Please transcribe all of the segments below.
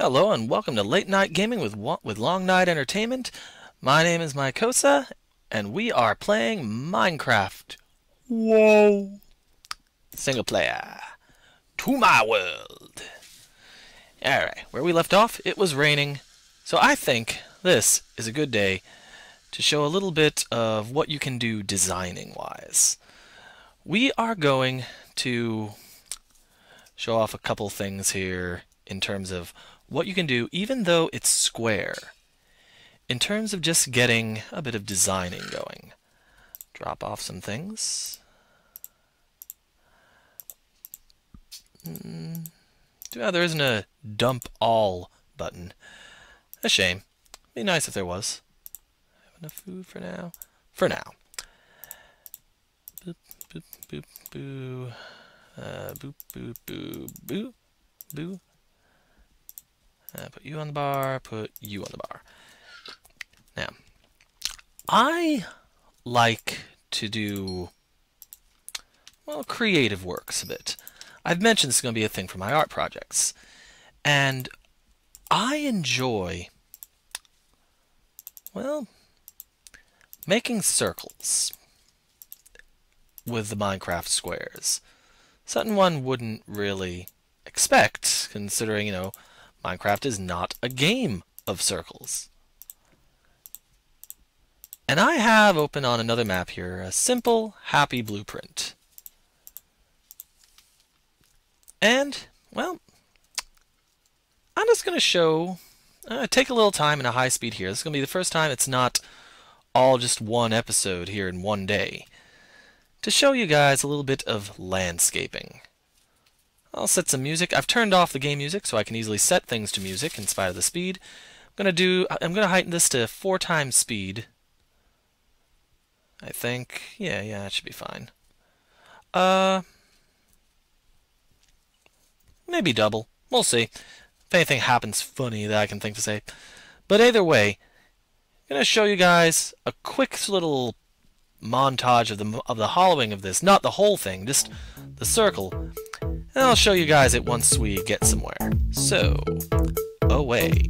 Hello and welcome to Late Night Gaming with with Long Night Entertainment. My name is Mycosa, and we are playing Minecraft. Whoa! Single player. To my world. Alright, where we left off, it was raining. So I think this is a good day to show a little bit of what you can do designing wise. We are going to show off a couple things here in terms of what you can do even though it's square. In terms of just getting a bit of designing going. Drop off some things. Mm. There isn't a dump all button. A shame. Be nice if there was. Have enough food for now? For now. Boop, boop, boop, boo. Uh, boop, boop, boo, boo, boo. Uh, put you on the bar, put you on the bar. Now, I like to do, well, creative works a bit. I've mentioned this is going to be a thing for my art projects. And I enjoy, well, making circles with the Minecraft squares. Something one wouldn't really expect, considering, you know, Minecraft is not a game of circles. And I have open on another map here a simple, happy blueprint. And, well, I'm just going to show, uh, take a little time in a high speed here. This is going to be the first time it's not all just one episode here in one day. To show you guys a little bit of landscaping. I'll set some music. I've turned off the game music so I can easily set things to music in spite of the speed. I'm gonna do I'm gonna heighten this to four times speed. I think yeah, yeah, that should be fine. Uh maybe double. We'll see. If anything happens funny that I can think to say. But either way, I'm gonna show you guys a quick little montage of the of the hollowing of this, not the whole thing, just the circle. And I'll show you guys it once we get somewhere. So, away.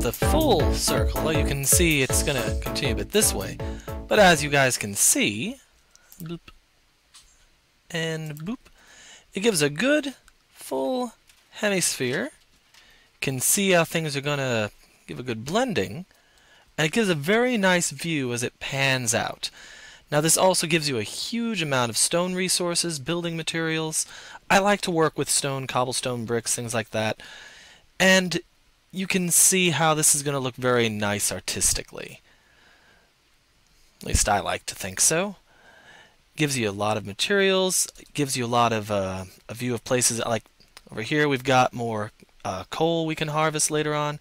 Not the full circle. You can see it's going to continue a bit this way. But as you guys can see, and boop, it gives a good full hemisphere. Can see how things are going to give a good blending. And it gives a very nice view as it pans out. Now this also gives you a huge amount of stone resources, building materials. I like to work with stone, cobblestone, bricks, things like that. And you can see how this is going to look very nice artistically. At least I like to think so. Gives you a lot of materials, gives you a lot of uh, a view of places like over here we've got more uh, coal we can harvest later on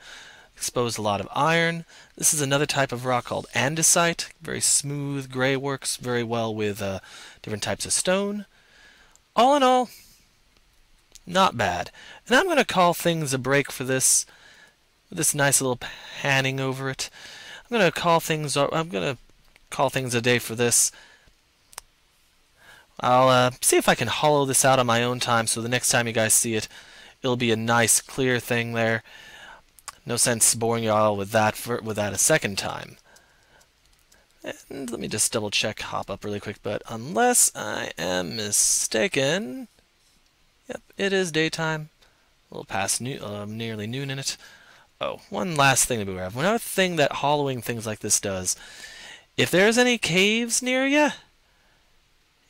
exposed a lot of iron. This is another type of rock called andesite, very smooth gray, works very well with uh, different types of stone. All in all, not bad. And I'm going to call things a break for this, this nice little panning over it. I'm going to call things, I'm to call things a day for this. I'll uh, see if I can hollow this out on my own time so the next time you guys see it, it'll be a nice clear thing there. No sense boring you all with that for with that a second time. And let me just double check hop up really quick, but unless I am mistaken, yep, it is daytime. A little past new, uh, nearly noon in it. Oh, one last thing to be aware of. Another thing that hollowing things like this does, if there's any caves near you,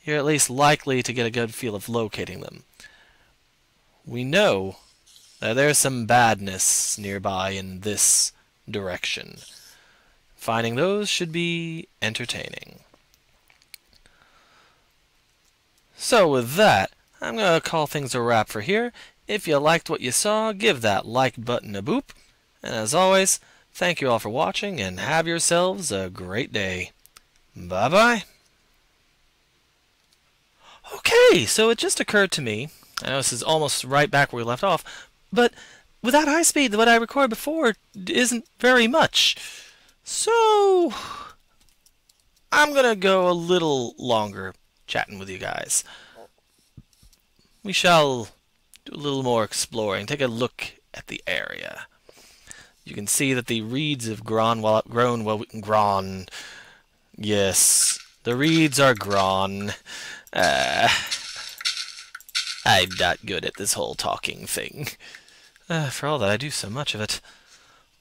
you're at least likely to get a good feel of locating them. We know that there's some badness nearby in this direction. Finding those should be entertaining. So with that, I'm going to call things a wrap for here. If you liked what you saw, give that like button a boop. And as always, thank you all for watching and have yourselves a great day. Bye-bye. Okay, so it just occurred to me, I know this is almost right back where we left off, but without high speed, what I recorded before isn't very much. So, I'm going to go a little longer chatting with you guys. We shall do a little more exploring, take a look at the area. You can see that the reeds have grown well, grown well, grown. Yes, the reeds are grown. Uh, I'm not good at this whole talking thing. Uh, for all that I do so much of it.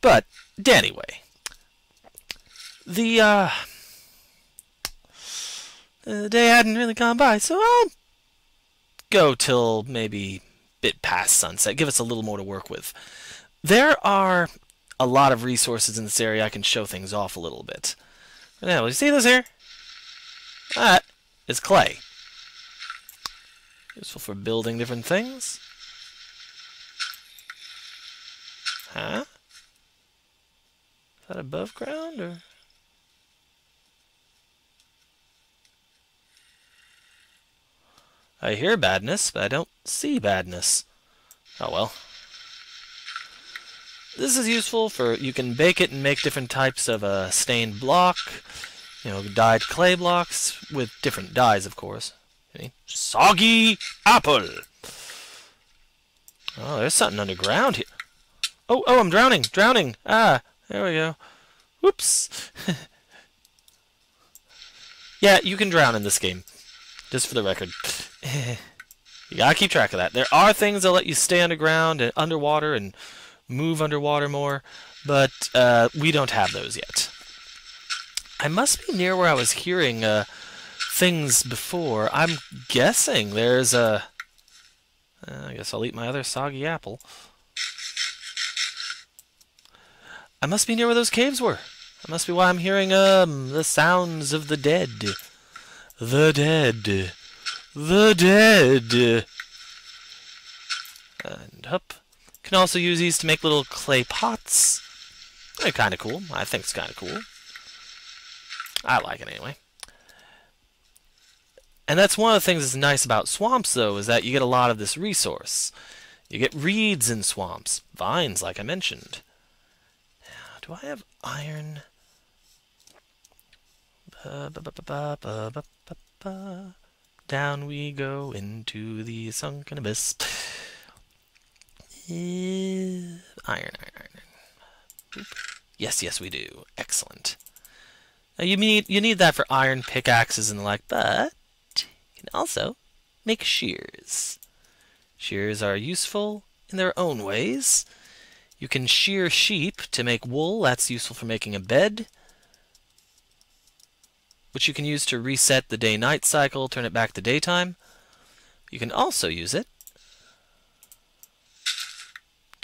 But, anyway. The, uh... The day hadn't really gone by, so I'll go till maybe a bit past sunset. Give us a little more to work with. There are a lot of resources in this area. I can show things off a little bit. Now, you see this here? That is clay. Useful for building different things. Huh? Is that above ground or? I hear badness, but I don't see badness. Oh well. This is useful for, you can bake it and make different types of uh, stained block, you know, dyed clay blocks, with different dyes, of course. Okay. Soggy apple! Oh, there's something underground here. Oh, oh, I'm drowning, drowning. Ah, there we go. Whoops. yeah, you can drown in this game. Just for the record. you gotta keep track of that. There are things that let you stay underground and underwater and move underwater more, but uh, we don't have those yet. I must be near where I was hearing uh, things before. I'm guessing there's a... Uh, I guess I'll eat my other soggy apple. I must be near where those caves were. That must be why I'm hearing, um, the sounds of the dead. The dead. The dead. And up. Can also use these to make little clay pots. They're kind of cool. I think it's kind of cool. I like it anyway. And that's one of the things that's nice about swamps, though, is that you get a lot of this resource. You get reeds in swamps, vines, like I mentioned. Do I have iron? Down we go into the sunken abyss. Iron, iron, iron. Yes, yes, we do. Excellent. Now you need you need that for iron pickaxes and the like, but you can also make shears. Shears are useful in their own ways. You can shear sheep to make wool. That's useful for making a bed, which you can use to reset the day-night cycle, turn it back to daytime. You can also use it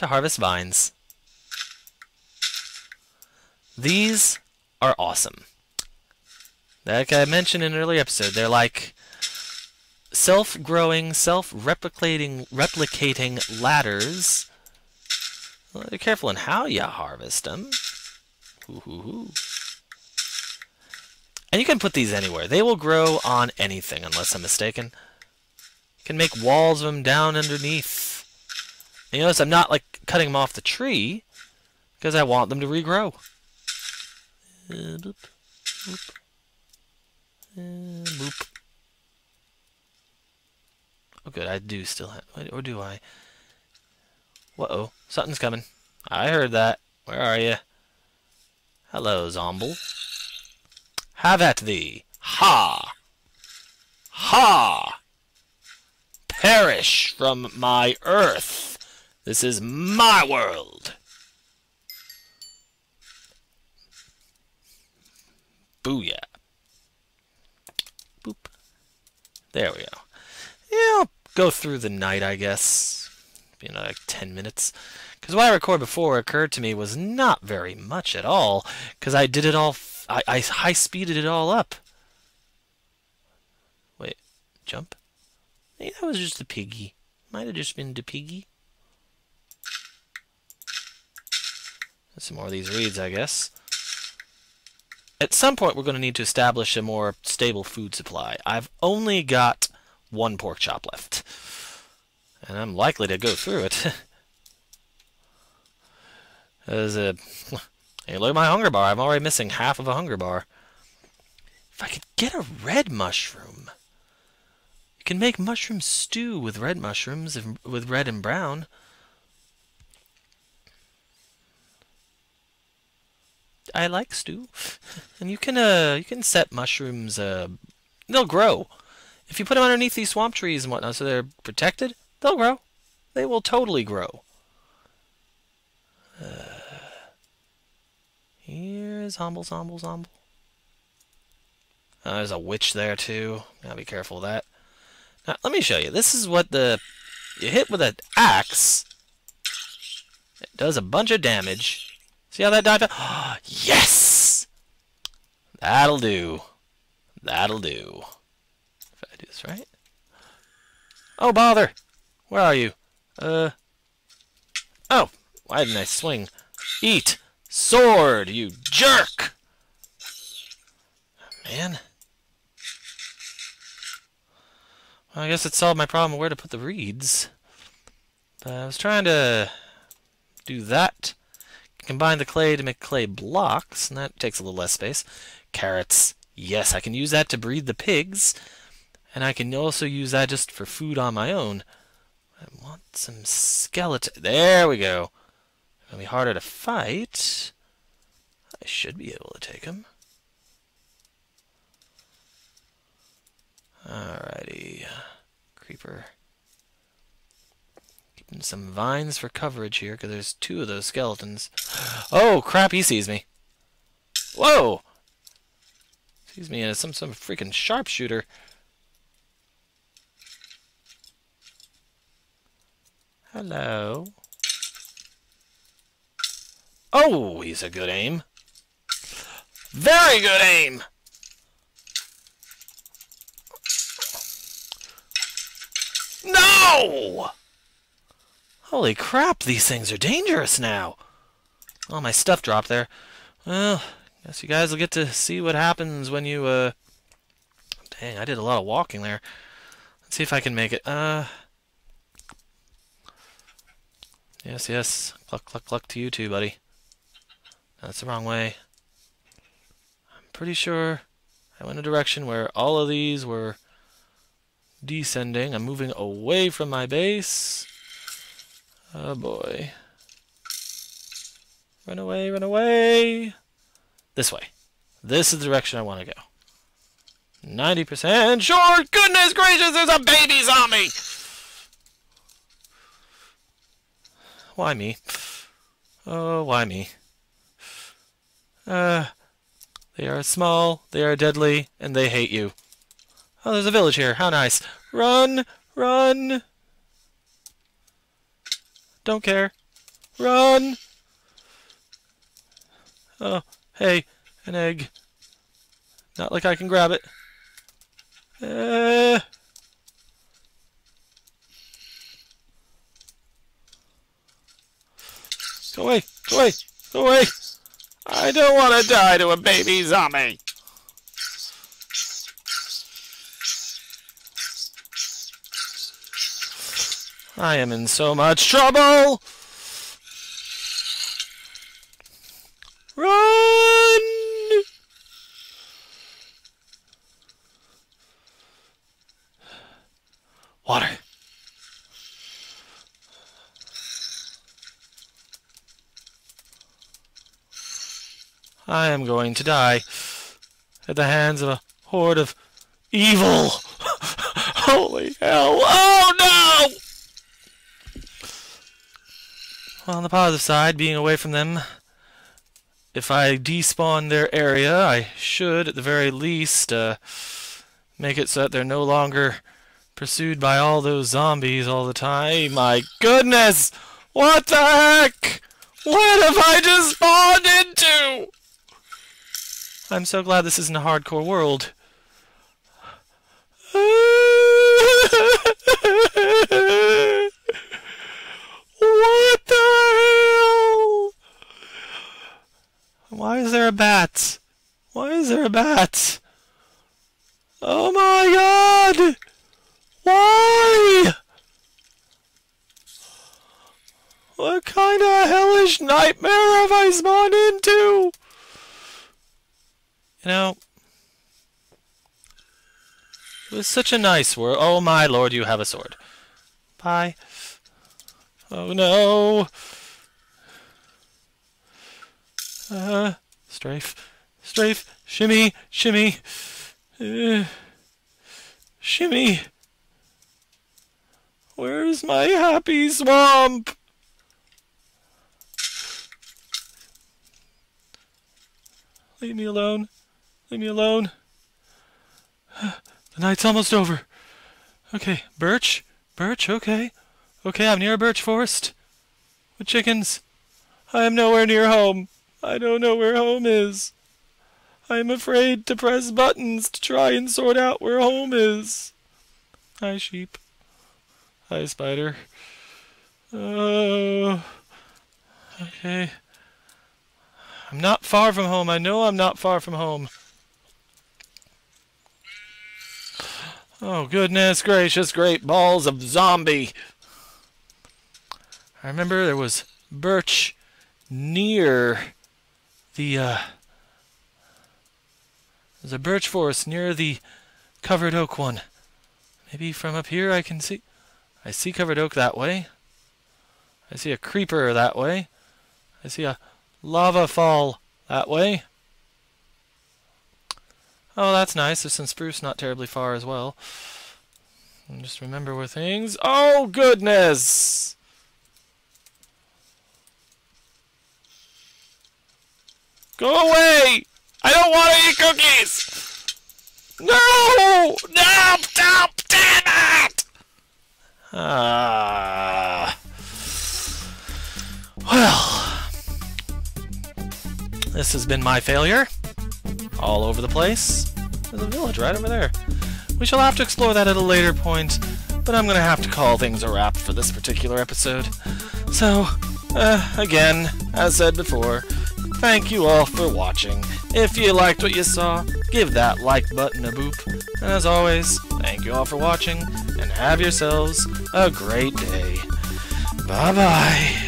to harvest vines. These are awesome. Like I mentioned in an earlier episode, they're like self-growing, self-replicating, replicating ladders. Well, be careful in how you harvest them. Ooh, ooh, ooh. And you can put these anywhere. They will grow on anything, unless I'm mistaken. You can make walls of them down underneath. And you notice I'm not like cutting them off the tree because I want them to regrow. Boop, boop, boop. Oh, good. I do still have, or do I? Whoa, something's coming. I heard that. Where are you? Hello, Zomble. Have at thee. Ha! Ha! Perish from my earth. This is my world. Booyah. Boop. There we go. Yeah, I'll go through the night, I guess. Be another like 10 minutes. Because what I recorded before occurred to me was not very much at all. Because I did it all... I, high-speeded it all up. Wait. Jump? Maybe that was just the piggy. Might have just been the piggy. Some more of these reeds, I guess. At some point, we're going to need to establish a more stable food supply. I've only got one pork chop left. And I'm likely to go through it. As a... Hey, look at my hunger bar. I'm already missing half of a hunger bar. If I could get a red mushroom... You can make mushroom stew with red mushrooms, with red and brown. I like stew. And you can uh you can set mushrooms uh they'll grow. If you put them underneath these swamp trees and whatnot so they're protected, they'll grow. They will totally grow. Uh, here's Humble Zomble Zomble. Uh, there's a witch there too. Gotta be careful of that. Now let me show you. This is what the you hit with an axe. It does a bunch of damage. See how that died? yes! That'll do. That'll do. If I do this right. Oh, bother! Where are you? Uh. Oh, why didn't I swing? Eat! Sword, you jerk! Man. Well, I guess it solved my problem of where to put the reeds. But I was trying to do that Combine the clay to make clay blocks, and that takes a little less space. Carrots. Yes, I can use that to breed the pigs. And I can also use that just for food on my own. I want some skeleton. There we go. It'll be harder to fight. I should be able to take him. Alrighty. Creeper. Keeping some vines for coverage here, because there's two of those skeletons. Oh, crap, he sees me. Whoa! Sees me as some, some freaking sharpshooter. Hello. Oh, he's a good aim. Very good aim! No! Holy crap, these things are dangerous now. Oh, my stuff dropped there. Well, guess you guys will get to see what happens when you, uh... Dang, I did a lot of walking there. Let's see if I can make it. Uh... Yes, yes. Cluck, cluck, cluck to you too, buddy. That's the wrong way. I'm pretty sure I went a direction where all of these were descending. I'm moving away from my base. Oh boy. Run away, run away. This way. This is the direction I want to go. 90% sure. Goodness gracious, there's a baby zombie! Why me? Oh, why me? Uh, they are small, they are deadly, and they hate you. Oh, there's a village here. How nice. Run! Run! Don't care. Run! Oh, hey, an egg. Not like I can grab it. Uh, go away! Go away! Go away! I don't want to die to a baby zombie! I am in so much trouble! Run! Water. I am going to die at the hands of a horde of evil. Holy hell. Oh no! Well, on the positive side, being away from them, if I despawn their area, I should, at the very least, uh, make it so that they're no longer pursued by all those zombies all the time. My goodness! What the heck? What have I just spawned into? I'm so glad this isn't a hardcore world. what the hell? Why is there a bat? Why is there a bat? Oh my god! Why? What kind of hellish nightmare have I spawned into? You know, it was such a nice world. Oh my lord, you have a sword. Bye. Oh no. Uh, strafe, strafe, shimmy, shimmy, uh, shimmy. Where's my happy swamp? Leave me alone. Leave me alone. The night's almost over. Okay, birch, birch, okay. Okay, I'm near a birch forest. With chickens. I am nowhere near home. I don't know where home is. I am afraid to press buttons to try and sort out where home is. Hi, sheep. Hi, spider. Oh. Okay. I'm not far from home. I know I'm not far from home. Oh, goodness gracious, great balls of zombie. I remember there was birch near the, uh, there's a birch forest near the covered oak one. Maybe from up here I can see, I see covered oak that way. I see a creeper that way. I see a lava fall that way. Oh, that's nice. There's some spruce not terribly far as well. And just remember where things... Oh, goodness! Go away! I don't want to eat cookies! No! No! Stop! Damn it! Ah. Well. This has been my failure all over the place. There's a village right over there. We shall have to explore that at a later point, but I'm going to have to call things a wrap for this particular episode. So, uh, again, as said before, thank you all for watching. If you liked what you saw, give that like button a boop. And as always, thank you all for watching, and have yourselves a great day. Bye-bye.